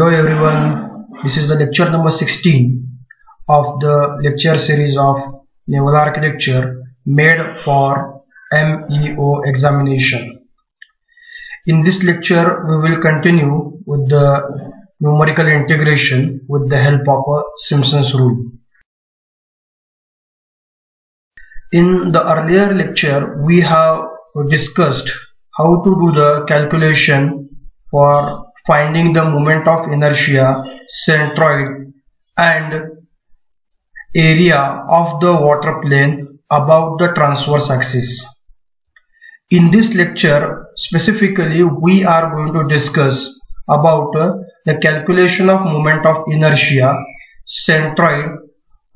Hello everyone, this is the lecture number 16 of the lecture series of Naval Architecture made for MEO examination. In this lecture, we will continue with the numerical integration with the help of a Simpson's rule. In the earlier lecture, we have discussed how to do the calculation for finding the moment of inertia, centroid and area of the water plane above the transverse axis. In this lecture, specifically we are going to discuss about uh, the calculation of moment of inertia, centroid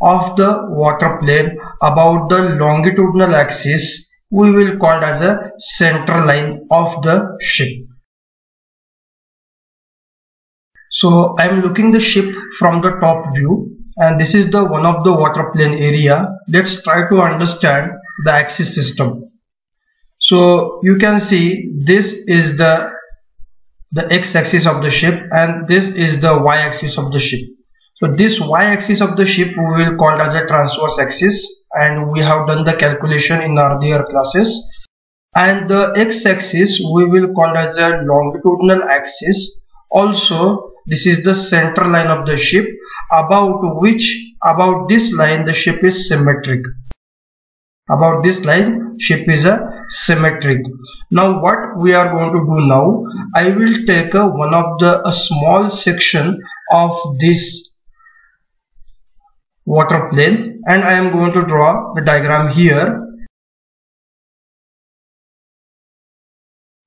of the water plane about the longitudinal axis we will call as a center line of the ship. So I am looking the ship from the top view and this is the one of the water plane area. Let's try to understand the axis system. So you can see this is the the x-axis of the ship and this is the y-axis of the ship. So this y-axis of the ship we will call as a transverse axis and we have done the calculation in earlier classes and the x-axis we will call as a longitudinal axis also this is the center line of the ship about which about this line the ship is symmetric. About this line ship is a symmetric. Now what we are going to do now i will take a, one of the a small section of this water plane and i am going to draw the diagram here.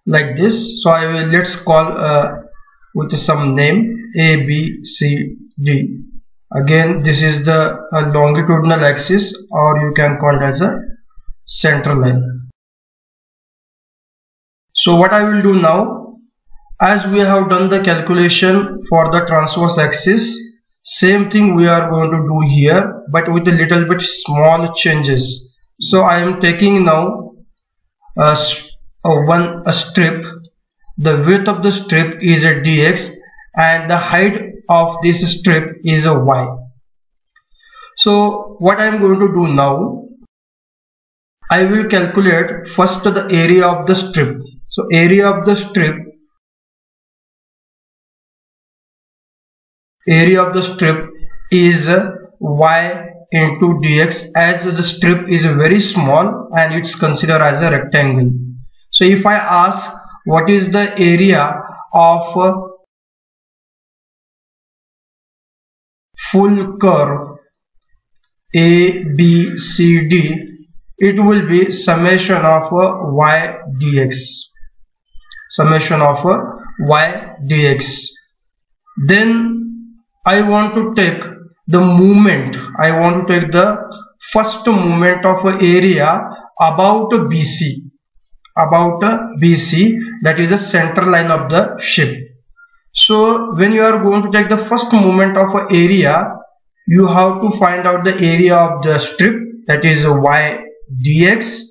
Like this. So i will let's call uh, with some name A, B, C, D. Again, this is the uh, longitudinal axis or you can call it as a center line. So what I will do now, as we have done the calculation for the transverse axis, same thing we are going to do here but with a little bit small changes. So I am taking now uh, a, a uh, one a strip the width of the strip is a dx and the height of this strip is a y. So what I am going to do now I will calculate first the area of the strip. So area of the strip area of the strip is y into dx as the strip is very small and it's considered as a rectangle. So if I ask what is the area of full curve a b c d? It will be summation of y dx. Summation of y dx. Then I want to take the movement I want to take the first movement of area about BC about BC that is the center line of the ship. So when you are going to take the first moment of a area you have to find out the area of the strip that is y dx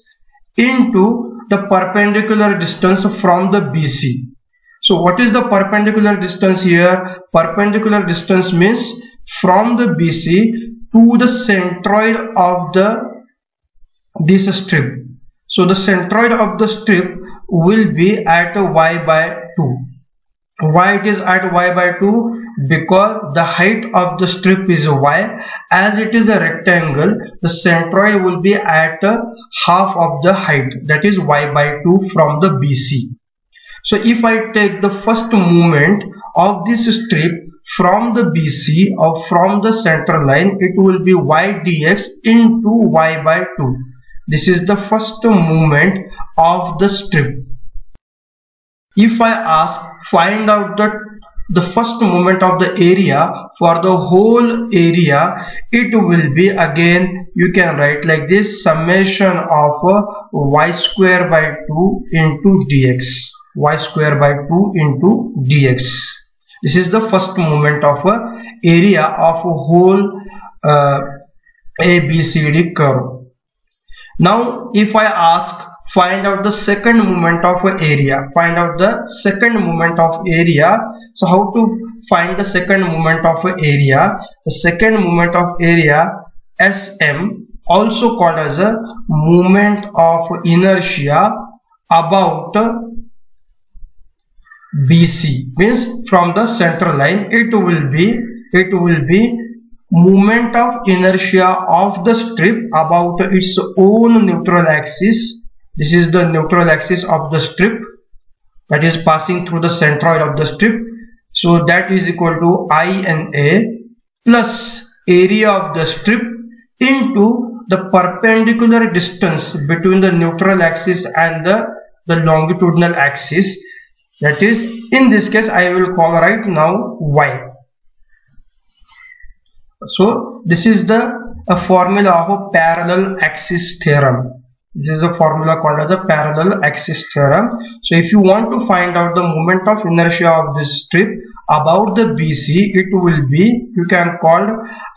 into the perpendicular distance from the BC. So what is the perpendicular distance here? Perpendicular distance means from the BC to the centroid of the this strip so the centroid of the strip will be at y by 2. Why it is at y by 2? Because the height of the strip is y. As it is a rectangle, the centroid will be at half of the height that is y by 2 from the BC. So if I take the first movement of this strip from the BC or from the center line, it will be y dx into y by 2 this is the first movement of the strip. If I ask find out the the first moment of the area for the whole area it will be again you can write like this summation of y square by 2 into dx. y square by 2 into dx. This is the first moment of a area of a whole uh, abcd curve now if I ask find out the second moment of area. Find out the second moment of area. So how to find the second moment of area? The second moment of area sm also called as a moment of inertia about bc means from the center line it will be it will be moment of inertia of the strip about its own neutral axis. This is the neutral axis of the strip that is passing through the centroid of the strip. So that is equal to INA plus area of the strip into the perpendicular distance between the neutral axis and the, the longitudinal axis. That is in this case I will call right now Y so this is the a formula of a parallel axis theorem this is a formula called as a parallel axis theorem. So if you want to find out the moment of inertia of this strip about the BC, it will be, you can call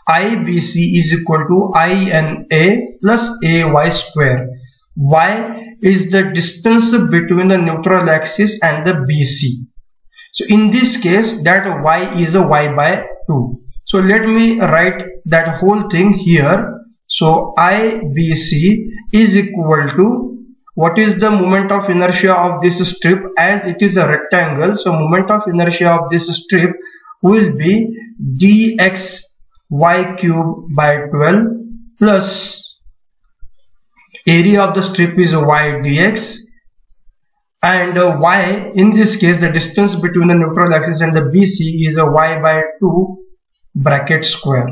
IBC is equal to INA plus AY square. Y is the distance between the neutral axis and the BC. So in this case that Y is a Y by 2. So let me write that whole thing here so IBC is equal to what is the moment of inertia of this strip as it is a rectangle. So moment of inertia of this strip will be dx y cube by 12 plus area of the strip is y dx and uh, y in this case the distance between the neutral axis and the BC is a y by 2 bracket square.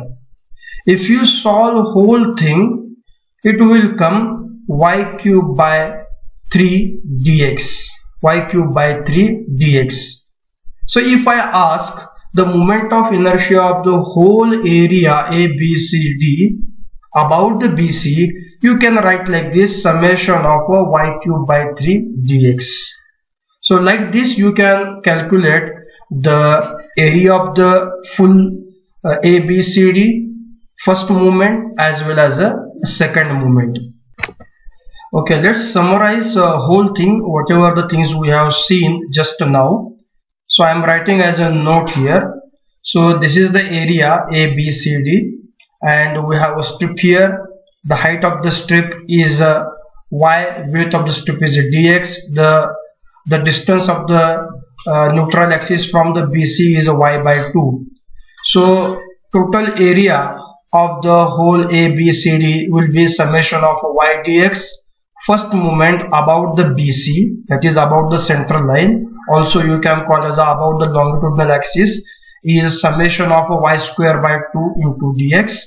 If you solve whole thing it will come y cube by 3 dx y cube by 3 dx. So if I ask the moment of inertia of the whole area ABCD about the BC you can write like this summation of y cube by 3 dx. So like this you can calculate the area of the full uh, ABCD first movement as well as a second movement. Okay let's summarize the uh, whole thing whatever the things we have seen just now. So i am writing as a note here. So this is the area a b c d. And we have a strip here. The height of the strip is uh, y width of the strip is dx. The the distance of the uh, neutral axis from the bc is a y by 2 so total area of the whole ABCD will be summation of y dx first moment about the BC that is about the central line. Also you can call as about the longitudinal axis. Is summation of y square by 2 into dx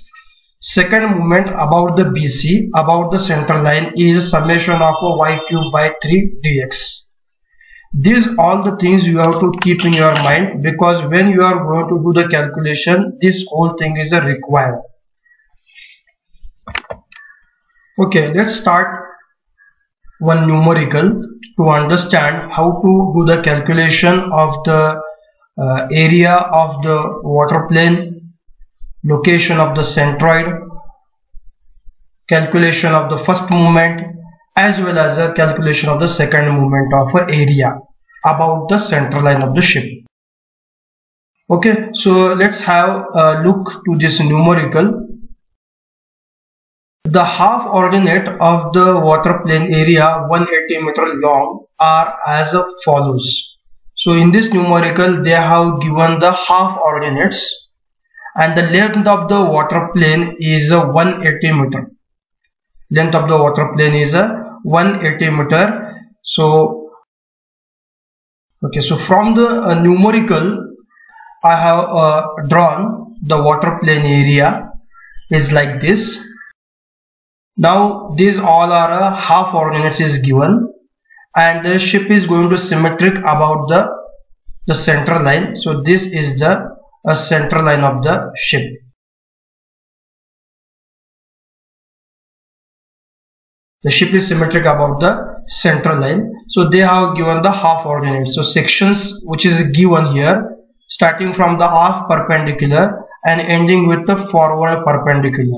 second moment about the BC about the central line is summation of y cube by 3 dx these all the things you have to keep in your mind because when you are going to do the calculation this whole thing is a required Okay, let's start one numerical to understand how to do the calculation of the uh, area of the water plane, location of the centroid, calculation of the first movement as well as a calculation of the second movement of area about the center line of the ship. Okay, so let's have a look to this numerical the half ordinate of the water plane area 180 meter long are as follows. So in this numerical they have given the half ordinates and the length of the water plane is 180 meter. Length of the water plane is 180 meter. So okay so from the uh, numerical I have uh, drawn the water plane area is like this. Now these all are a half ordinates is given and the ship is going to symmetric about the the center line. So this is the a central line of the ship the ship is symmetric about the central line. So they have given the half ordinates so sections which is given here starting from the half perpendicular and ending with the forward perpendicular.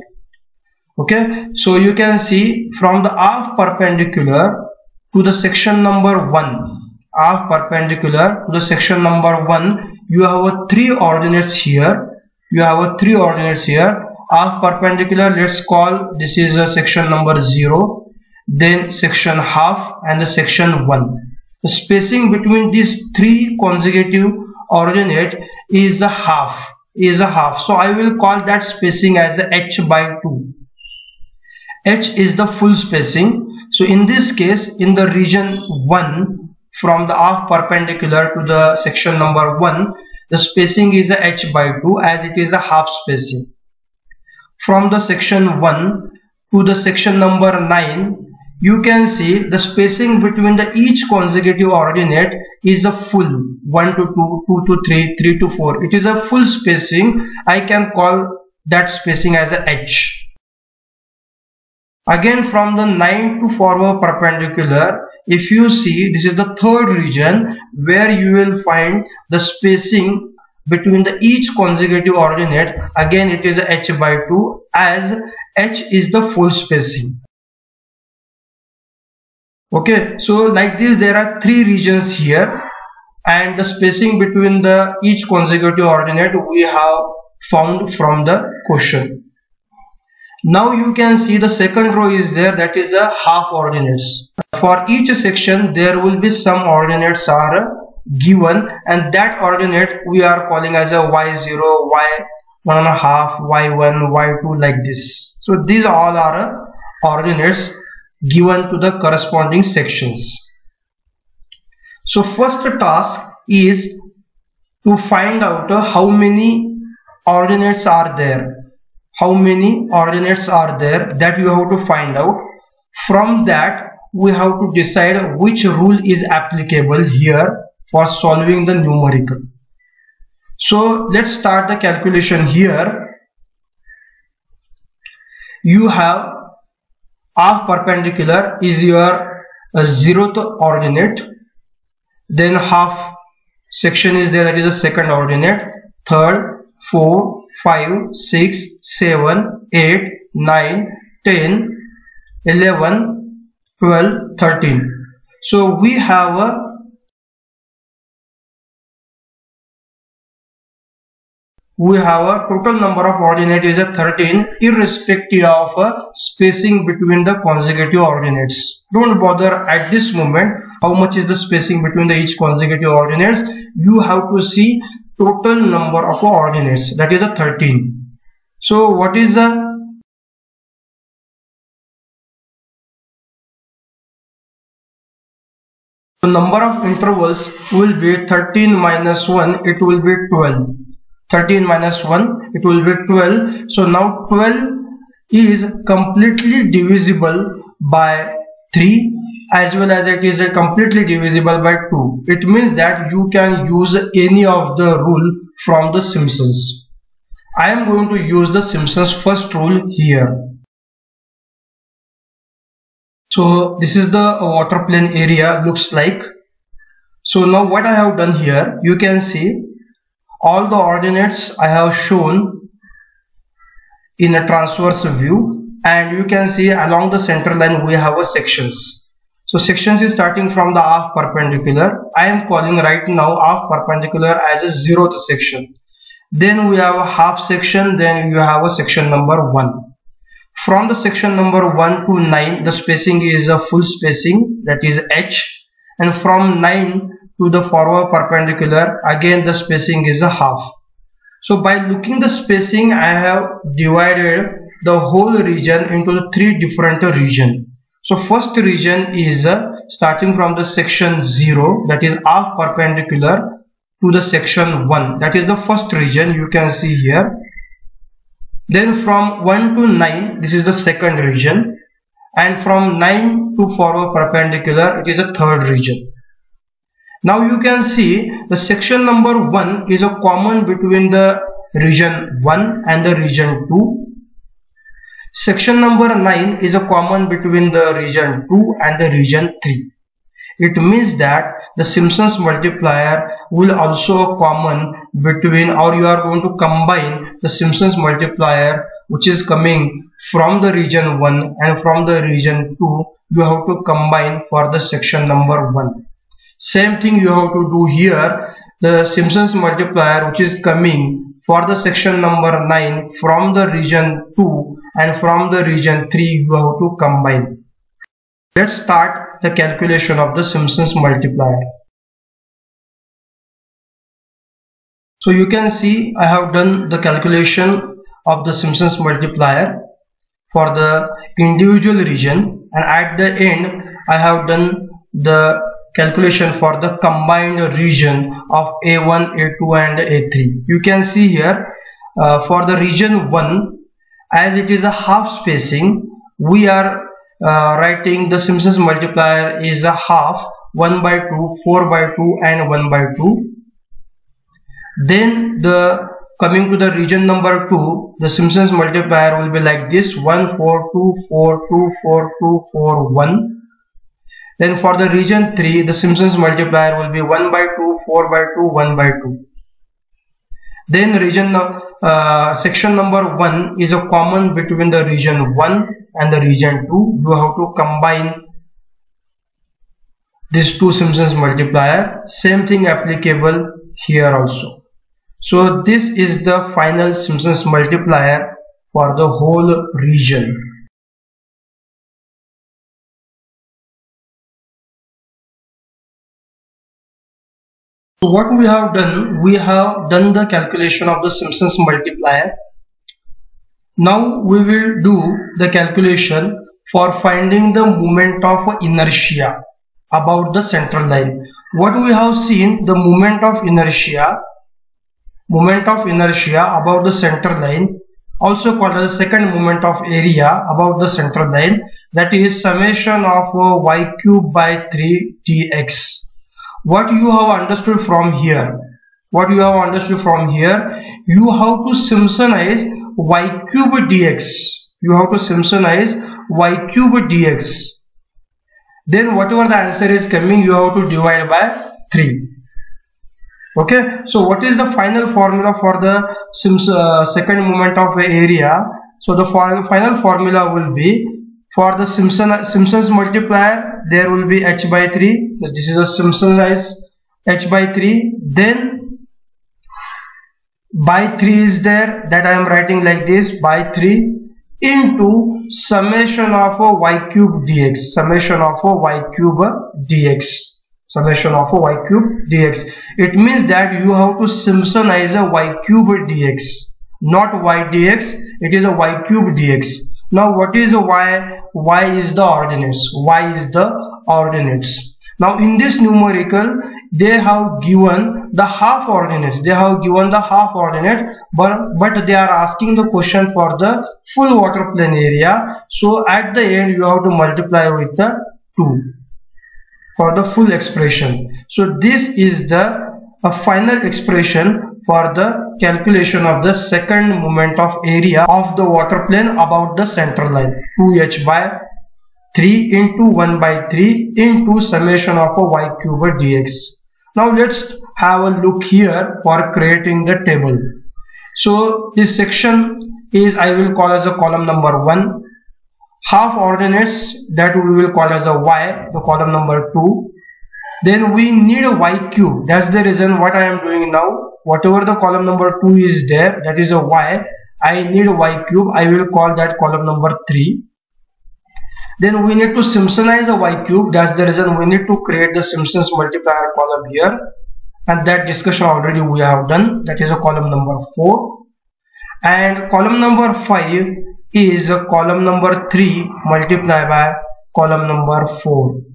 Okay? So you can see from the half perpendicular to the section number 1 half perpendicular to the section number 1 you have a three ordinates here. You have a three ordinates here. Half perpendicular let's call this is a section number 0 then section half and the section 1 the spacing between these three consecutive ordinate is a half is a half. So I will call that spacing as h by 2 h is the full spacing. So in this case in the region 1 from the half perpendicular to the section number 1 the spacing is a h by 2 as it is a half spacing. From the section 1 to the section number 9 you can see the spacing between the each consecutive ordinate is a full 1 to 2 2 to 3 3 to 4 it is a full spacing. I can call that spacing as a h again from the 9 to forward perpendicular if you see this is the third region where you will find the spacing between the each consecutive ordinate again it is h by 2 as h is the full spacing okay so like this there are three regions here and the spacing between the each consecutive ordinate we have found from the question. Now you can see the second row is there that is the half ordinates. For each section there will be some ordinates are given and that ordinate we are calling as a y0 y one and a half y1 y2 like this. So these all are ordinates given to the corresponding sections. So first task is to find out how many ordinates are there. How many ordinates are there that you have to find out. From that we have to decide which rule is applicable here for solving the numerical. So let's start the calculation here. You have half perpendicular is your uh, zeroth ordinate. Then half section is there that is the second ordinate. Third four five six seven eight nine ten eleven twelve thirteen. So we have a we have a total number of ordinate is a 13 irrespective of a spacing between the consecutive ordinates. Don't bother at this moment how much is the spacing between the each consecutive ordinates. You have to see total number of ordinates that is a 13. So what is the number of intervals will be 13 minus 1 it will be 12 13 minus 1 it will be 12 so now 12 is completely divisible by 3 as well as it is completely divisible by 2 it means that you can use any of the rule from the Simpsons. I am going to use the Simpsons first rule here. So this is the water plane area looks like. So now what I have done here you can see all the ordinates I have shown in a transverse view and you can see along the center line we have a sections. So sections is starting from the half perpendicular. I am calling right now half perpendicular as a zeroth section. Then we have a half section then you have a section number 1 from the section number 1 to 9 the spacing is a full spacing that is h. And from 9 to the forward perpendicular again the spacing is a half. So by looking the spacing I have divided the whole region into the three different region. So first region is uh, starting from the section 0 that is half perpendicular to the section 1 that is the first region you can see here. Then from 1 to 9 this is the second region. And from 9 to forward perpendicular it is a third region now you can see the section number 1 is a common between the region 1 and the region 2. Section number 9 is a common between the region 2 and the region 3. It means that the Simpson's multiplier will also common between or you are going to combine the Simpson's multiplier which is coming from the region 1 and from the region 2 you have to combine for the section number 1 same thing you have to do here the Simpson's multiplier which is coming for the section number 9 from the region 2 and from the region 3 you have to combine. Let's start the calculation of the Simpson's multiplier. So you can see I have done the calculation of the Simpson's multiplier for the individual region and at the end I have done the calculation for the combined region of A1, A2 and A3. You can see here uh, for the region 1 as it is a half spacing we are uh, writing the Simpson's multiplier is a half 1 by 2, 4 by 2 and 1 by 2. Then the coming to the region number 2 the Simpson's multiplier will be like this 1 4 2 4 2 4 2 4 1 then for the region 3, the Simpson's multiplier will be 1 by 2, 4 by 2, 1 by 2. Then region uh, section number 1 is a common between the region 1 and the region 2. You have to combine these two Simpson's multiplier. Same thing applicable here also. So this is the final Simpson's multiplier for the whole region. So what we have done, we have done the calculation of the Simpson's multiplier. Now we will do the calculation for finding the moment of inertia about the central line. What we have seen, the moment of inertia, moment of inertia about the central line, also called as the second moment of area about the central line, that is summation of y cube by 3 dx what you have understood from here what you have understood from here you have to Simpsonize y cube dx. You have to Simpsonize y cube dx. Then whatever the answer is coming you have to divide by 3 okay? So what is the final formula for the uh, second moment of area? So the final formula will be for the Simpson Simpson's multiplier there will be h by 3 this is a Simpsonized h by 3 then by 3 is there that I am writing like this by 3 into summation of a y cube dx. Summation of a y cube dx. Summation of a y cube dx. It means that you have to Simpsonize a y cube dx. Not y dx it is a y cube dx. Now what is y? Y is the ordinates. y is the ordinates. Now in this numerical they have given the half ordinates. They have given the half ordinate but, but they are asking the question for the full water plane area. So at the end you have to multiply with the 2 for the full expression. So this is the a final expression for the calculation of the second moment of area of the water plane about the center line 2h by 3 into 1 by 3 into summation of a y cube dx. Now let's have a look here for creating the table. So this section is I will call as a column number 1 half ordinates that we will call as a y the column number 2 then we need a y cube that's the reason what I am doing now. Whatever the column number 2 is there that is a y. I need y cube I will call that column number 3 then we need to Simpsonize the y cube that's the reason we need to create the Simpsons multiplier column here. And that discussion already we have done. That is a column number 4 and column number 5 is a column number 3 multiplied by column number 4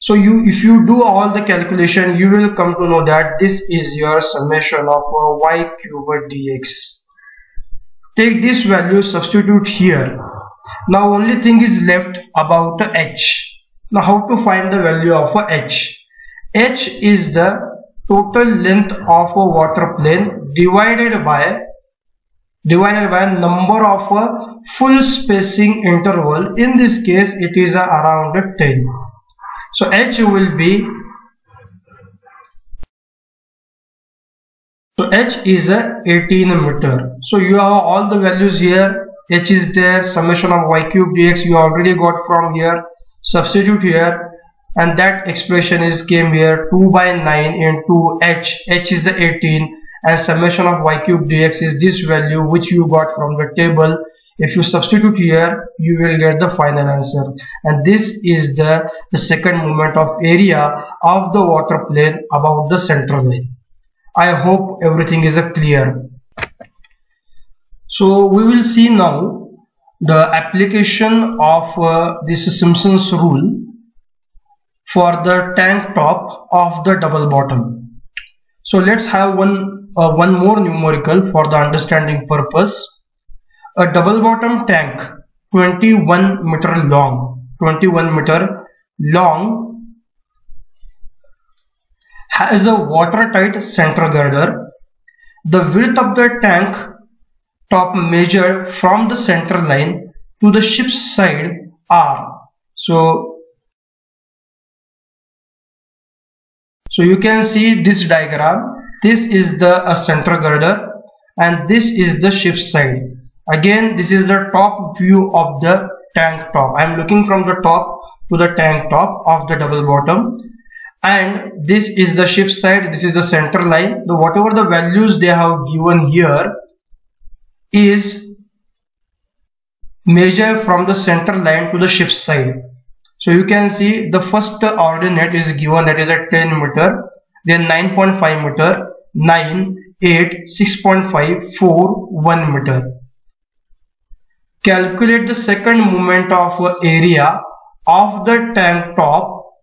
so you, if you do all the calculation, you will come to know that this is your summation of uh, y cubed dx. Take this value, substitute here. Now only thing is left about h. Now how to find the value of h? h is the total length of a water plane divided by divided by number of a full spacing interval. In this case, it is around 10. So H will be so H is a 18 meter. So you have all the values here. H is there. Summation of y cube dx you already got from here. Substitute here and that expression is came here 2 by 9 into h h is the 18 and summation of y cube dx is this value which you got from the table if you substitute here you will get the final answer and this is the, the second moment of area of the water plane about the center line i hope everything is clear so we will see now the application of uh, this Simpson's rule for the tank top of the double bottom. So let's have one uh, one more numerical for the understanding purpose. A double bottom tank 21 meter long 21 meter long has a watertight center girder. The width of the tank top measured from the center line to the ship's side are so so you can see this diagram this is the uh, center girder and this is the ship's side again this is the top view of the tank top i am looking from the top to the tank top of the double bottom and this is the ship side this is the center line the whatever the values they have given here is measure from the center line to the ship side. So you can see the first ordinate is given that is at 10 meter, then 9.5 meter, 9, 8, 6.5, 4, 1 meter. Calculate the second moment of area of the tank top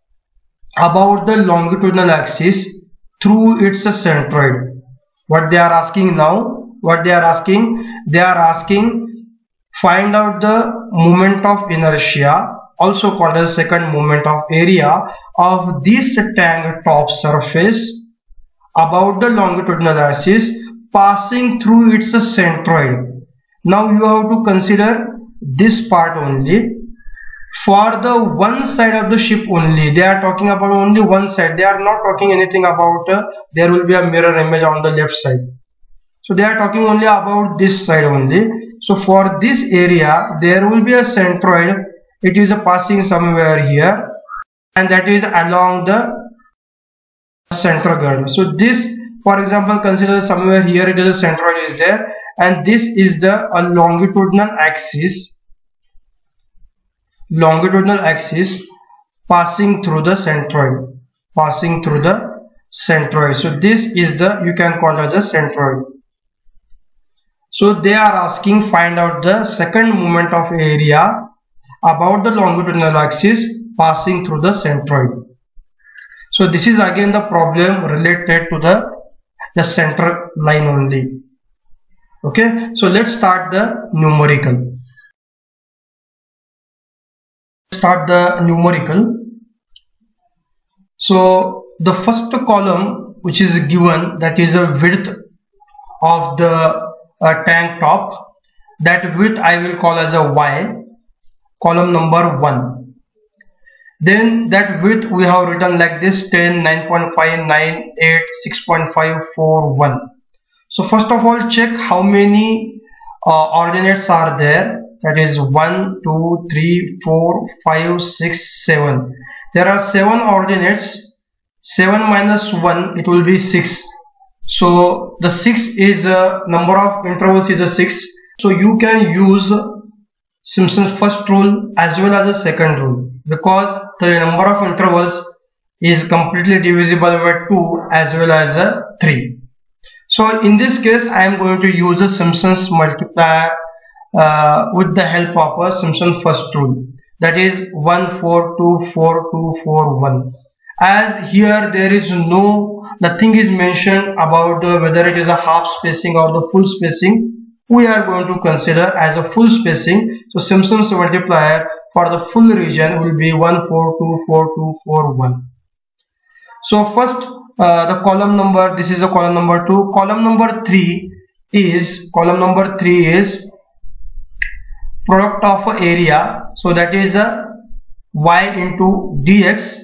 about the longitudinal axis through its centroid. What they are asking now, what they are asking, they are asking find out the moment of inertia also called as second moment of area of this tank top surface about the longitudinal axis passing through its centroid. Now you have to consider this part only. For the one side of the ship only, they are talking about only one side. They are not talking anything about uh, there will be a mirror image on the left side. So they are talking only about this side only. So for this area, there will be a centroid. It is passing somewhere here and that is along the girder. So this, for example, consider somewhere here it is a centroid is there and this is the a longitudinal axis longitudinal axis passing through the centroid passing through the centroid so this is the you can call it as a centroid so they are asking find out the second moment of area about the longitudinal axis passing through the centroid. So this is again the problem related to the, the center line only. Okay, so let's start the numerical. Start the numerical. So the first column which is given that is a width of the a tank top. That width I will call as a Y. Column number 1 then that width we have written like this 10 9.5 9 8 6.5 4 1 so first of all check how many uh, ordinates are there. That is 1 2 3 4 5 6 7 there are 7 ordinates. 7 minus 1 it will be 6 so the 6 is a number of intervals is a 6 so you can use Simpson's first rule as well as the second rule because the number of intervals is completely divisible by 2 as well as a 3 so in this case I am going to use the Simpson's multiplier uh, with the help of a Simpson first rule. That is 1 4 2 4 2 4 1 as here there is no nothing is mentioned about uh, whether it is a half spacing or the full spacing. We are going to consider as a full spacing. So Simpson's multiplier for the full region will be 1 4 2 4 2 4 1 so first uh, the column number this is the column number 2 column number 3 is column number 3 is product of area. So that is a y into dx.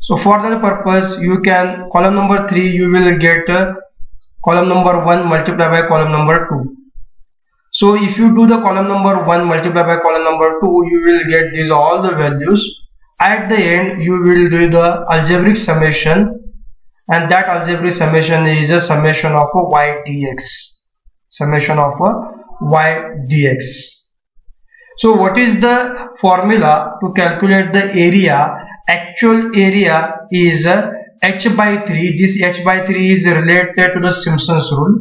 So for that purpose you can column number 3 you will get uh, column number 1 multiplied by column number 2 so if you do the column number 1 multiplied by column number 2 you will get these all the values. At the end you will do the algebraic summation and that algebraic summation is a summation of a y dx. Summation of a y dx. So what is the formula to calculate the area? Actual area is uh, h by 3 this h by 3 is related to the Simpson's rule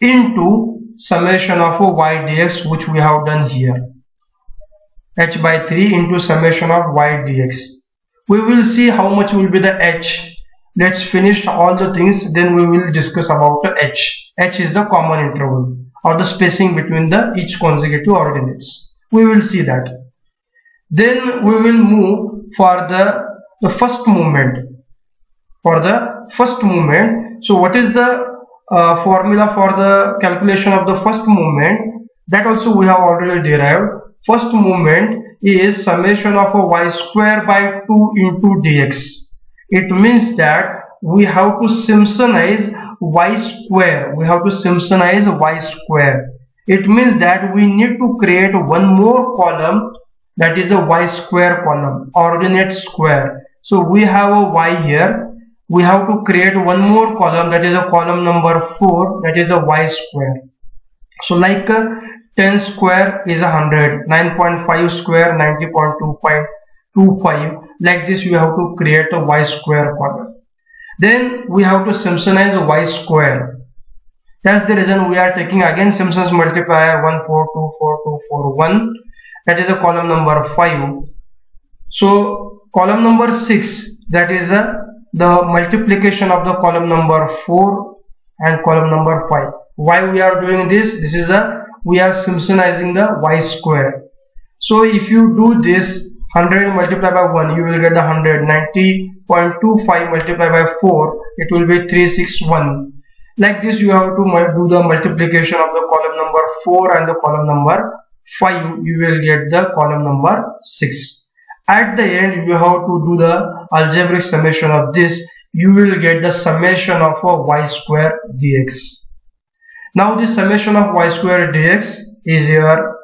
into summation of y dx which we have done here. h by 3 into summation of y dx. We will see how much will be the h let's finish all the things then we will discuss about the h. H is the common interval or the spacing between the each consecutive ordinates. We will see that. Then we will move for the the first movement for the first movement so what is the uh, formula for the calculation of the first movement that also we have already derived. First movement is summation of a y square by 2 into dx it means that we have to Simpsonize y square. We have to Simpsonize y square. It means that we need to create one more column that is a y square column ordinate square. So we have a y here. We have to create one more column that is a column number 4 that is a y square. So like uh, 10 square is 100 9.5 square 90.2.25 like this you have to create a y square column then we have to Simpsonize y square. That's the reason we are taking again Simpson's multiplier 1424241 that is a column number 5 so column number 6 that is a, the multiplication of the column number 4 and column number 5 why we are doing this? This is a we are Simpsonizing the y square. So if you do this 100 multiplied by 1 you will get the 100 90.25 multiplied by 4 it will be 361 like this you have to do the multiplication of the column number 4 and the column number 5 you will get the column number 6 at the end you have to do the algebraic summation of this. You will get the summation of a y square dx. Now the summation of y square dx is your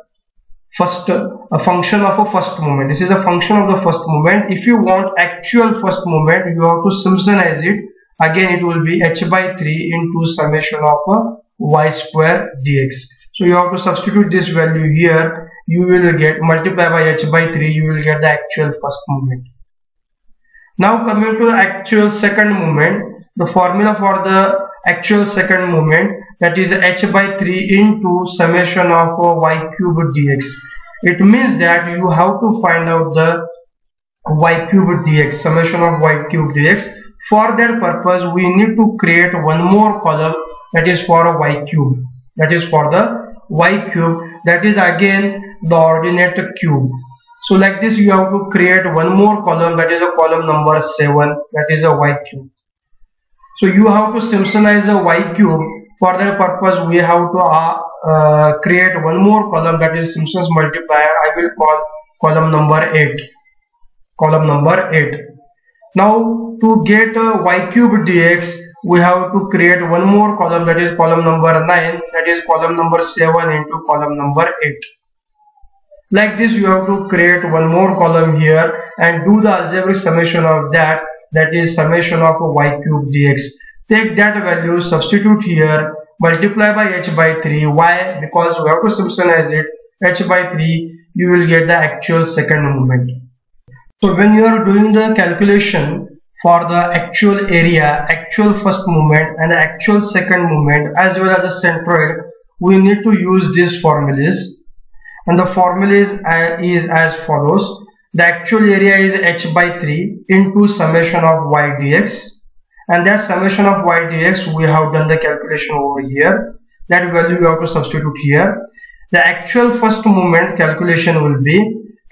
first a function of a first moment. This is a function of the first moment. If you want actual first moment, you have to Simpsonize it. Again, it will be h by 3 into summation of a y square dx. So you have to substitute this value here. You will get multiply by h by 3. You will get the actual first moment. Now coming to the actual second moment, the formula for the actual second moment that is h by 3 into summation of y cubed dx. It means that you have to find out the y cubed dx summation of y cubed dx. For that purpose we need to create one more column that is for a y cube that is for the y cube that is again the ordinate cube. So like this you have to create one more column that is a column number 7 that is a y cube so you have to Simpsonize a y cube. For that purpose we have to uh, uh, create one more column that is Simpson's multiplier. I will call column number 8 column number 8 now to get y cube dx we have to create one more column that is column number 9 that is column number 7 into column number 8 like this you have to create one more column here and do the algebraic summation of that that is summation of y cube dx. Take that value substitute here multiply by h by 3 why? Because we have to Simpsonize it h by 3 you will get the actual second movement so when you are doing the calculation for the actual area actual first movement and actual second movement as well as the centroid we need to use these formulas. And the formula is, is as follows the actual area is h by 3 into summation of y dx. And that summation of y dx we have done the calculation over here. That value you have to substitute here. The actual first moment calculation will be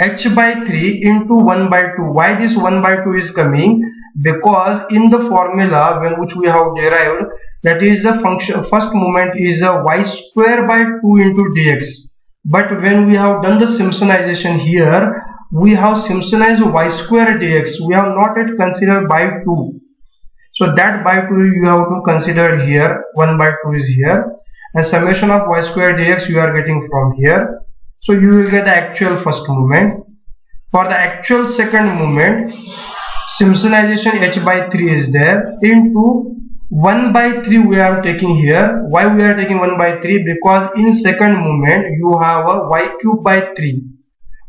h by 3 into 1 by 2 why this 1 by 2 is coming? Because in the formula when which we have derived that is the function first moment is a y square by 2 into dx. But when we have done the Simpsonization here we have Simpsonized y square dx. We have not yet considered by 2 so that by 2 you have to consider here. 1 by 2 is here. And summation of y square dx you are getting from here. So you will get the actual first moment. For the actual second moment Simpsonization h by 3 is there. Into 1 by 3 we are taking here. Why we are taking 1 by 3 because in second moment you have a y cube by 3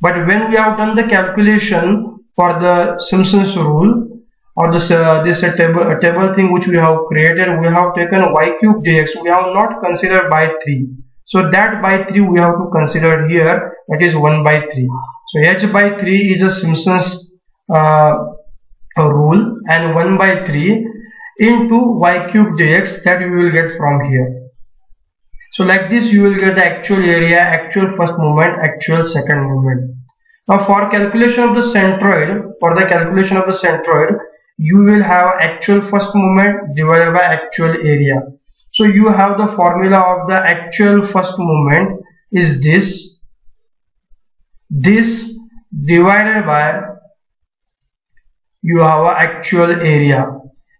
but when we have done the calculation for the Simpson's rule or this uh, this uh, table uh, table thing which we have created we have taken y cube dx we have not considered by 3 so that by 3 we have to consider here that is 1 by 3 so h by 3 is a Simpson's uh, rule and 1 by 3 into y cube dx that you will get from here so like this you will get the actual area actual first moment actual second moment. Now for calculation of the centroid for the calculation of the centroid you will have actual first moment divided by actual area. So you have the formula of the actual first moment is this. This divided by you have actual area.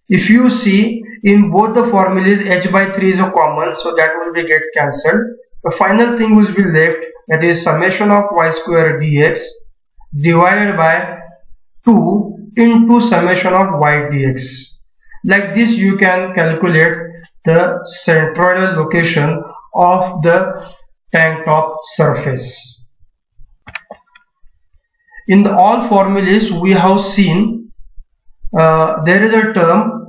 If you see in both the formulas h by 3 is a common so that will be get cancelled the final thing will be left that is summation of y square dx divided by 2 into summation of y dx. Like this you can calculate the centroidal location of the tank top surface. In the all formulas we have seen uh, there is a term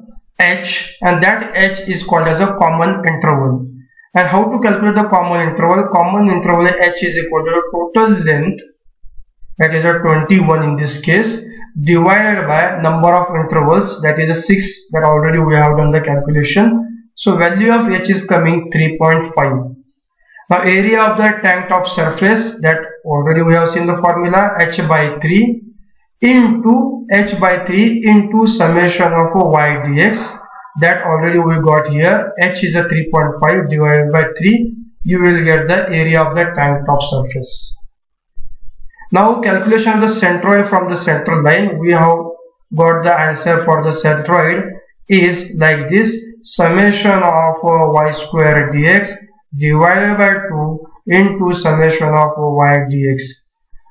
h and that h is called as a common interval. And how to calculate the common interval? Common interval h is equal to the total length that is a 21 in this case divided by number of intervals that is a 6 that already we have done the calculation so value of h is coming 3.5 now area of the tank top surface that already we have seen the formula h by 3 into h by 3 into summation of y dx. That already we got here. h is a 3.5 divided by 3 you will get the area of the tank top surface. Now calculation of the centroid from the central line. We have got the answer for the centroid is like this. Summation of y square dx divided by 2 into summation of y dx.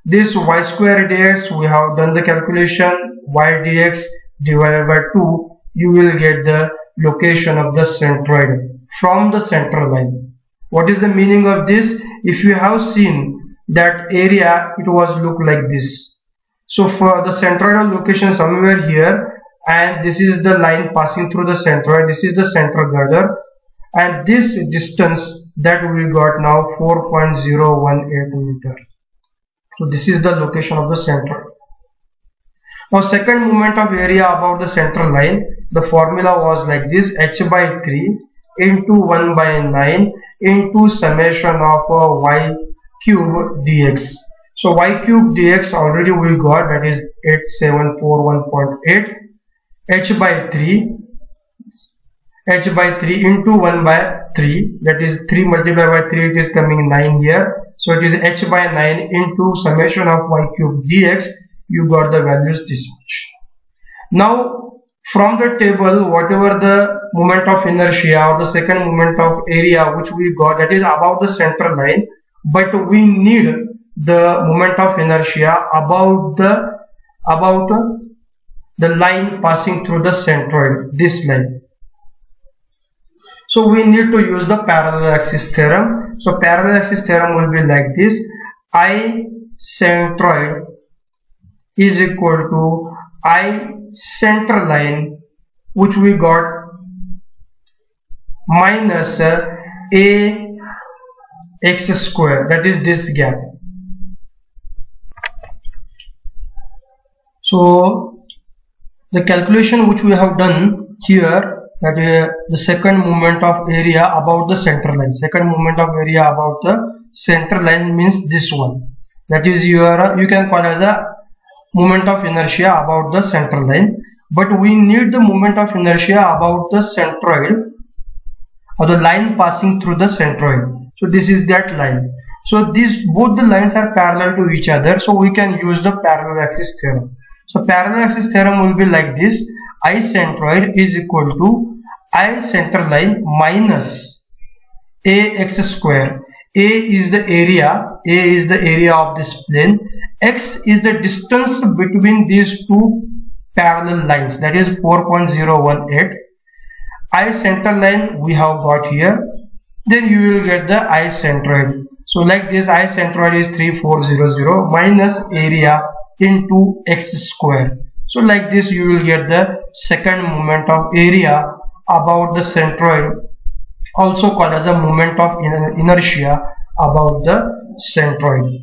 This y square dx we have done the calculation y dx divided by 2 you will get the location of the centroid from the central line. What is the meaning of this? If you have seen that area it was look like this so for the centroidal location somewhere here and this is the line passing through the centroid this is the central girder and this distance that we got now 4.018 meter so this is the location of the center now second moment of area about the central line the formula was like this h by 3 into 1 by 9 into summation of uh, y cube dx. So y cube dx already we got that is 8741.8 h by 3 h by 3 into 1 by 3 that is 3 multiplied by 3 it is coming 9 here so it is h by 9 into summation of y cube dx. You got the values this much. Now from the table whatever the moment of inertia or the second moment of area which we got that is about the center line. But we need the moment of inertia about the about the line passing through the centroid this line so we need to use the parallel axis theorem. So parallel axis theorem will be like this. I centroid is equal to i center line which we got minus uh, a x square. That is this gap. So the calculation which we have done here that uh, the second moment of area about the center line. Second moment of area about the center line means this one. That is your you can call as a moment of inertia about the center line. But we need the moment of inertia about the centroid or the line passing through the centroid. So this is that line. So these both the lines are parallel to each other. So we can use the parallel axis theorem. So parallel axis theorem will be like this. I centroid is equal to i center line minus ax square. A is the area. A is the area of this plane. X is the distance between these two parallel lines. That is 4.018 i center line we have got here. Then you will get the i centroid. So like this i centroid is 3400 minus area into x square. So like this you will get the second moment of area about the centroid also called as a moment of inertia about the centroid